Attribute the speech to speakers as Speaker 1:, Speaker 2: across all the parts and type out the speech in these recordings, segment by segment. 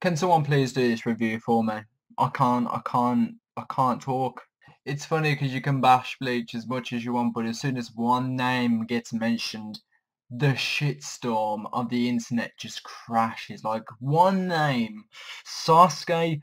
Speaker 1: Can someone please do this review for me? I can't, I can't, I can't talk. It's funny because you can bash Bleach as much as you want, but as soon as one name gets mentioned, the shitstorm of the internet just crashes. Like one name, Sosuke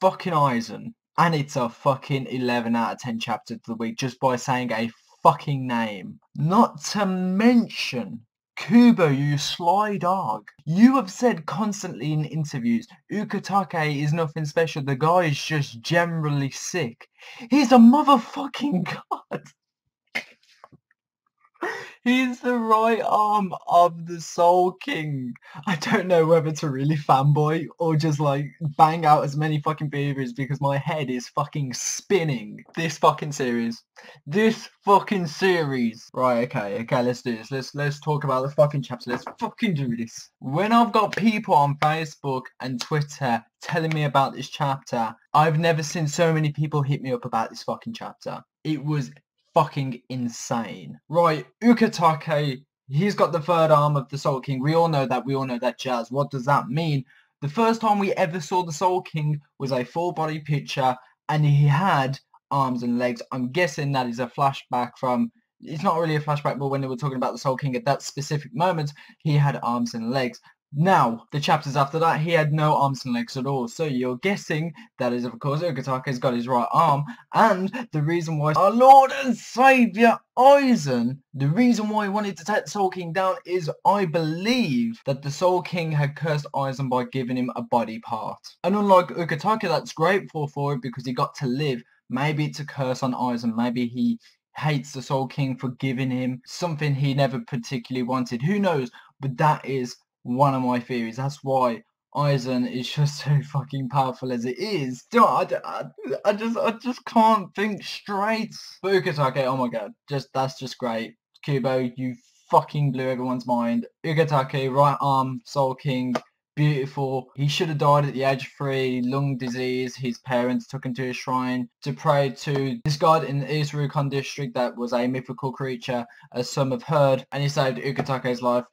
Speaker 1: fucking Aizen, and it's a fucking 11 out of 10 chapter of the week just by saying a fucking name. Not to mention Kubo, you sly dog. You have said constantly in interviews, Ukitake is nothing special. The guy is just generally sick. He's a motherfucking god. He's the right arm of the Soul King. I don't know whether to really fanboy or just like bang out as many fucking theories because my head is fucking spinning. This fucking series. This fucking series. Right, okay, okay, let's do this. Let's let's talk about the fucking chapter. Let's fucking do this. When I've got people on Facebook and Twitter telling me about this chapter, I've never seen so many people hit me up about this fucking chapter. It was fucking insane. Right, Ukitake, he's got the third arm of the Soul King. We all know that. We all know that jazz. What does that mean? The first time we ever saw the Soul King was a full body picture and he had arms and legs. I'm guessing that is a flashback from it's not really a flashback, but when they were talking about the Soul King at that specific moment, he had arms and legs. Now, the chapters after that, he had no arms and legs at all. So you're guessing that is, of course, Ukitake's got his right arm. And the reason why our Lord and Saviour Aizen, the reason why he wanted to take the Soul King down is, I believe, that the Soul King had cursed Aizen by giving him a body part. And unlike Ukitake, that's grateful for it because he got to live. Maybe it's a curse on Aizen. Maybe he hates the Soul King for giving him something he never particularly wanted. Who knows? But that is one of my theories. That's why Aizen is just so fucking powerful as it is. I, I, I just I just can't think straight. But Ukitake, oh my god, just that's just great. Kubo, you fucking blew everyone's mind. Ukitake, right arm, Soul King, beautiful. He should have died at the age of three, lung disease. His parents took him to a shrine to pray to this god in the Isarukon district that was a mythical creature, as some have heard, and he saved Ukitake's life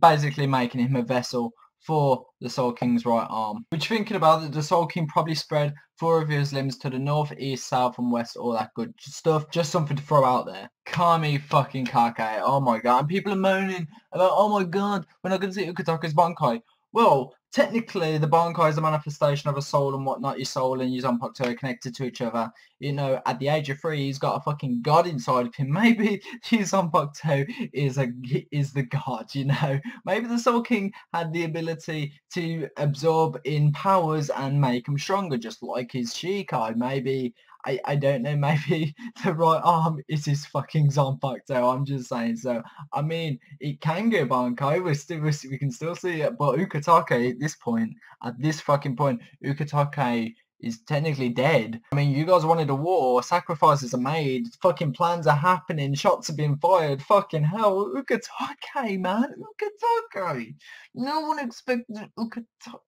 Speaker 1: basically making him a vessel for the Soul King's right arm. Which thinking about it, the Soul King probably spread four of his limbs to the north, east, south and west, all that good stuff. Just something to throw out there. Kami fucking Kake, eh? oh my god. And people are moaning about, oh my god, we're not going to see Ukitake's Bankai. Well, technically the Bankai is a manifestation of a soul and whatnot. Your soul and your Zanpakuto are connected to each other. You know, at the age of three, he's got a fucking god inside of him. Maybe his Zanpakuto is a is the god. You know, maybe the Soul King had the ability to absorb in powers and make him stronger, just like his Shikai. Maybe I, I don't know, maybe the right arm is his fucking Zanpakuto. I'm just saying. So, I mean, it can go Bankai. We're still, we can still see it. But Ukitake, at this point, at this fucking point, Ukitake is technically dead. I mean, you guys wanted a war, sacrifices are made, fucking plans are happening, shots are being fired, fucking hell, Ukitake, man, Ukitake. No one expected Ukitake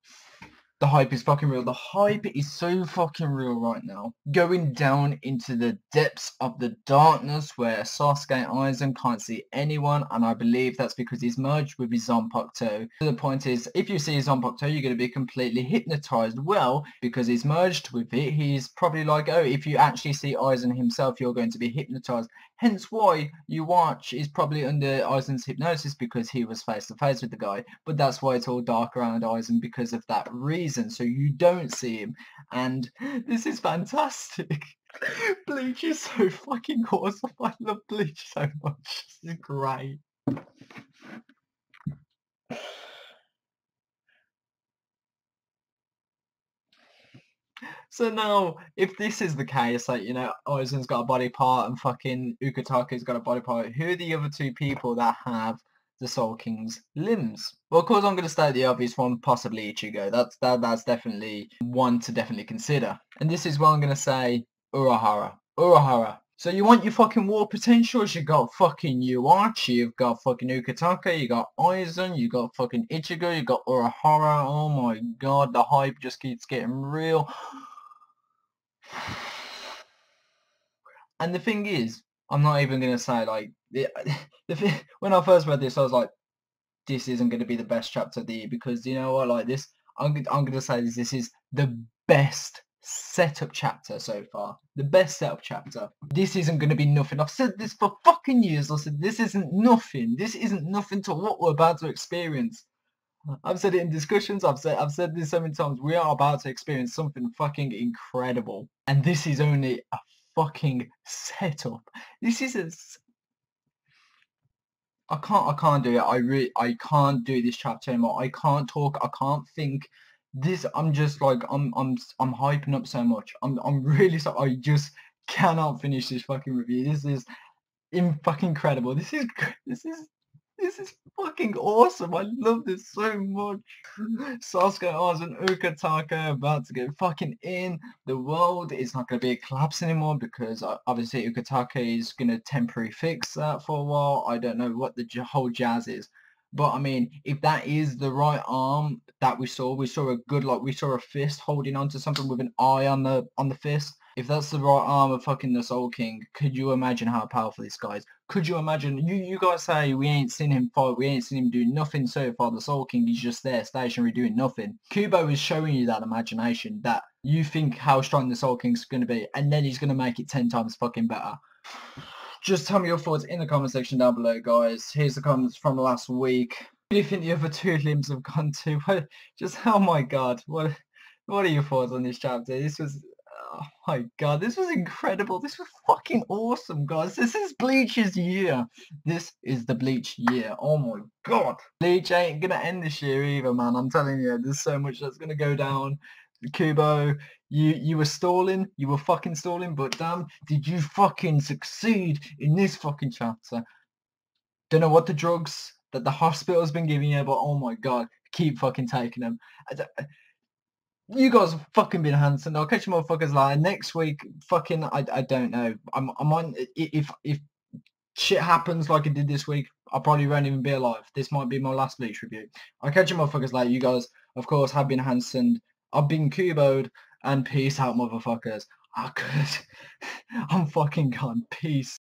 Speaker 1: the hype is fucking real. The hype is so fucking real right now. Going down into the depths of the darkness where Sosuke Aizen can't see anyone and I believe that's because he's merged with his Zanpakuto. The point is, if you see his Zanpakuto, you're going to be completely hypnotized. Well, because he's merged with it, he's probably like, oh, if you actually see Aizen himself, you're going to be hypnotized. Hence why Yhwach is probably under Aizen's hypnosis because he was face to face with the guy. But that's why it's all dark around Aizen because of that reason. So you don't see him. And this is fantastic. Bleach is so fucking awesome. I love Bleach so much. This is great. So now, if this is the case, like, you know, Aizen's got a body part and fucking Ukitake's got a body part, who are the other two people that have the Soul King's limbs? Well, of course, I'm going to state the obvious one, possibly Ichigo. That's, that, that's definitely one to definitely consider. And this is what I'm going to say, Urahara. Urahara. So you want your fucking war potentials? You got fucking Yuichi, you've got fucking Ukitake, you got Aizen, you got fucking Ichigo, you got Urahara. Oh my god, the hype just keeps getting real. And the thing is, I'm not even going to say, like, the, the, when I first read this, I was like, this isn't going to be the best chapter of the year because, you know what, like, this, I'm, I'm gonna say this. This is the best setup chapter so far. The best setup chapter. This isn't gonna be nothing. I've said this for fucking years. I said this isn't nothing. This isn't nothing to what we're about to experience. I've said it in discussions. I've said I've said this so many times. We are about to experience something fucking incredible, and this is only a fucking setup. This is a I can't. I can't do it. I really. I can't do this chapter anymore. I can't talk. I can't think. This. I'm just like. I'm. I'm. I'm hyping up so much. I'm. I'm really so. I just cannot finish this fucking review. This is. In fucking incredible. This is. This is. This is fucking awesome. I love this so much. Sasuke Oz and Ukitake about to get fucking in. The world is not going to be a collapse anymore because uh, obviously Ukitake is going to temporarily fix that for a while. I don't know what the whole jazz is. But I mean, if that is the right arm that we saw, we saw a good like we saw a fist holding onto something with an eye on the on the fist. If that's the right arm of fucking the Soul King, could you imagine how powerful this guy is? Could you imagine? You you guys say we ain't seen him fight, we ain't seen him do nothing so far. The Soul King is just there, stationary, doing nothing. Kubo is showing you that imagination that you think how strong the Soul King's going to be, and then he's going to make it ten times fucking better. Just tell me your thoughts in the comment section down below, guys. Here's the comments from last week. What do you think the other two limbs have gone to? What, just oh my god, what what are your thoughts on this chapter? This was oh my god, this was incredible. This was fucking awesome, guys. This is Bleach's year. This is the Bleach year. Oh my god. Bleach ain't gonna end this year either, man. I'm telling you, there's so much that's gonna go down. Kubo, you you were stalling, you were fucking stalling, but damn, did you fucking succeed in this fucking chapter? Don't know what the drugs that the hospital's been giving you, but oh my god, keep fucking taking them. You guys have fucking been handsome. I'll catch you motherfuckers like next week. Fucking, I, I don't know. I'm I'm on. If if shit happens like it did this week, I probably won't even be alive. This might be my last bleach review. I'll catch you motherfuckers like you guys. Of course, have been handsome. I've been kuboed, and peace out, motherfuckers. I could. I'm fucking gone. Peace.